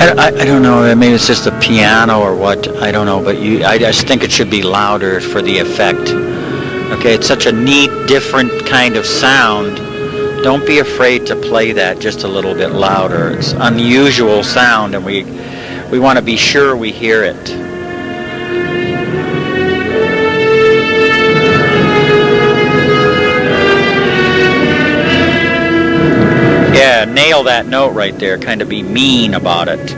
I, I don't know. Uh, maybe it's just the piano or what. I don't know. But you, I just think it should be louder for the effect. Okay, it's such a neat, different kind of sound. Don't be afraid to play that just a little bit louder. It's unusual sound, and we we want to be sure we hear it. Yeah, nail that note right there. Kind of be mean about it.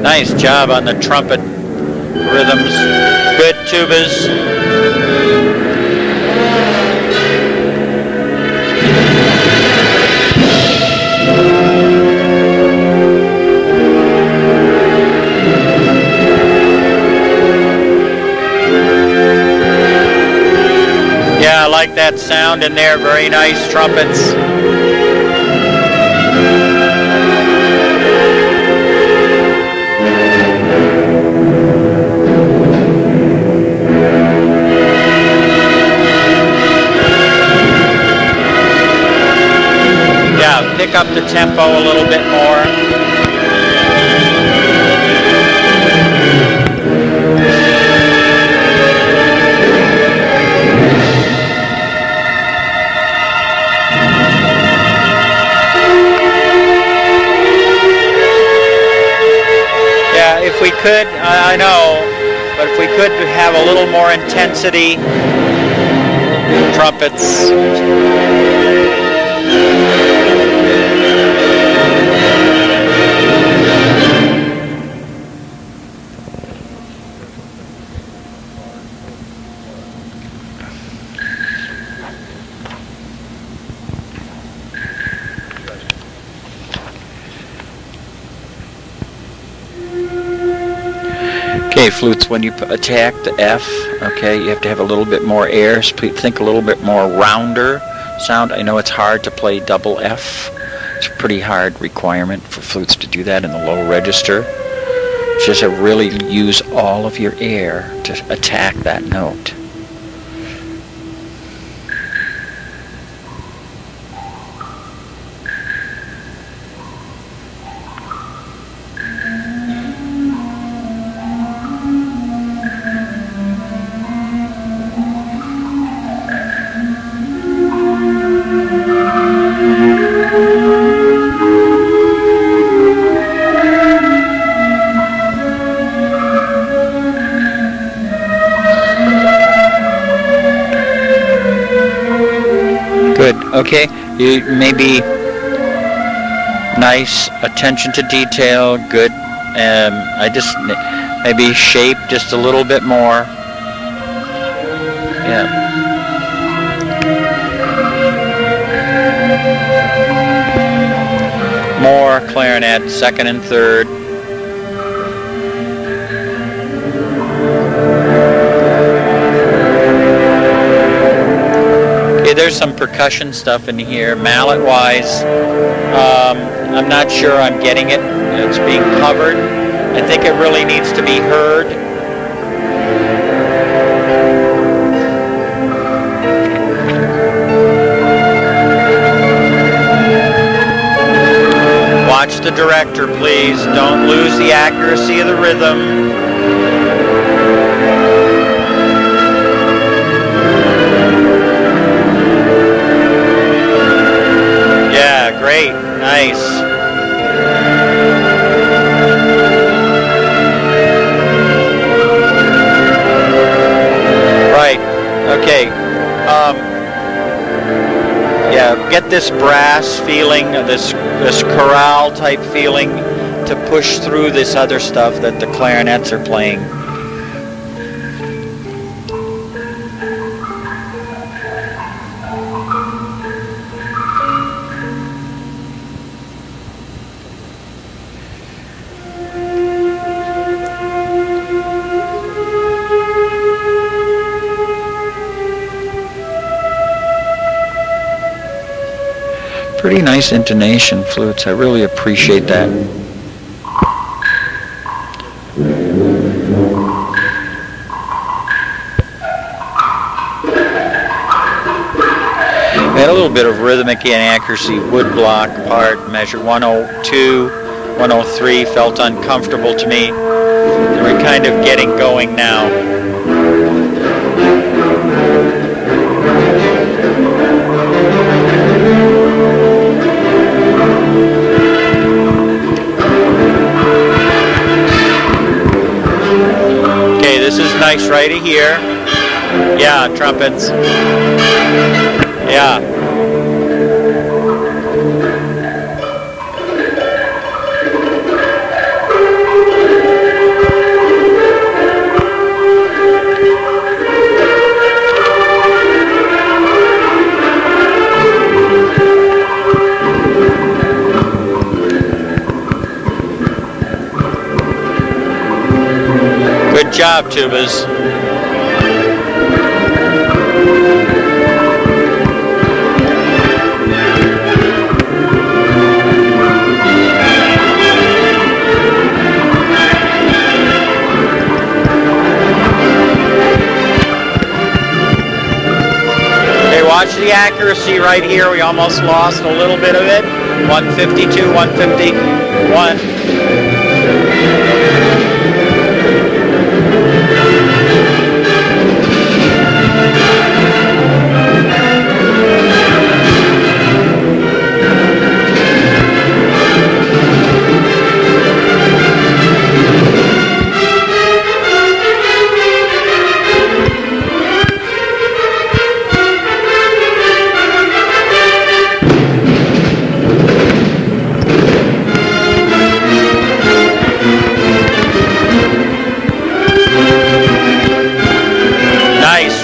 Nice job on the trumpet rhythms. Good tubas. Yeah, I like that sound in there. Very nice trumpets. Pick up the tempo a little bit more. Yeah, if we could, I I know, but if we could have a little more intensity, trumpets. Okay, flutes, when you attack the F, okay, you have to have a little bit more air. Think a little bit more rounder sound. I know it's hard to play double F. It's a pretty hard requirement for flutes to do that in the low register. Just to really use all of your air to attack that note. Okay. You maybe nice attention to detail. Good. Um, I just maybe shape just a little bit more. Yeah. More clarinet, second and third. Some percussion stuff in here, mallet wise. Um, I'm not sure I'm getting it. It's being covered. I think it really needs to be heard. Watch the director, please. Don't lose the accuracy of the rhythm. Nice. Right. Okay. Um, yeah, get this brass feeling, uh, this this chorale type feeling to push through this other stuff that the clarinets are playing. Pretty nice intonation flutes. I really appreciate that. We had a little bit of rhythmic inaccuracy, wood block part, measure 102, 103, felt uncomfortable to me. And we're kind of getting going now. Nice right here. Yeah, trumpets. Yeah. Job, tubas. Watch the accuracy right here. We almost lost a little bit of it. 152, 151. Nice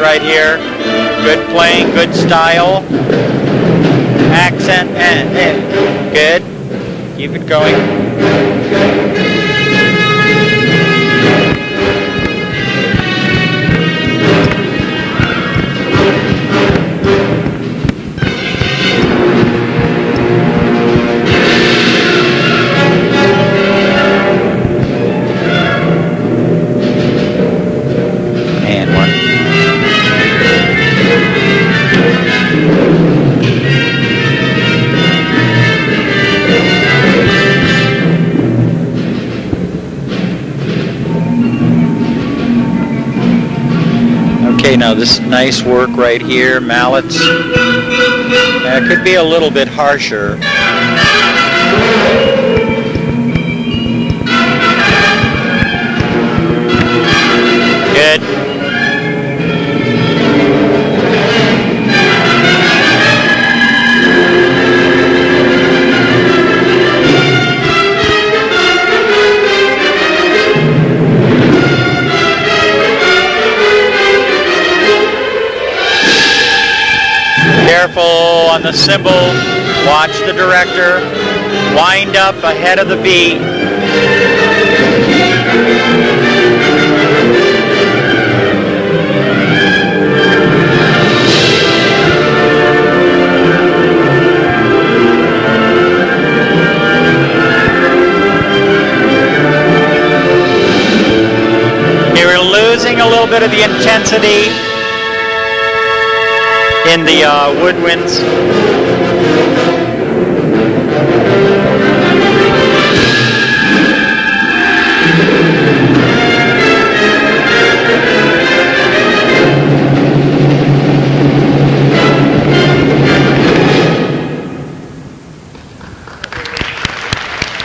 right here. Good playing, good style. Accent and, and good. Keep it going. Okay, know, this nice work right here, mallets. It could be a little bit harsher. Careful on the cymbal. Watch the director. Wind up ahead of the beat. The uh, woodwinds.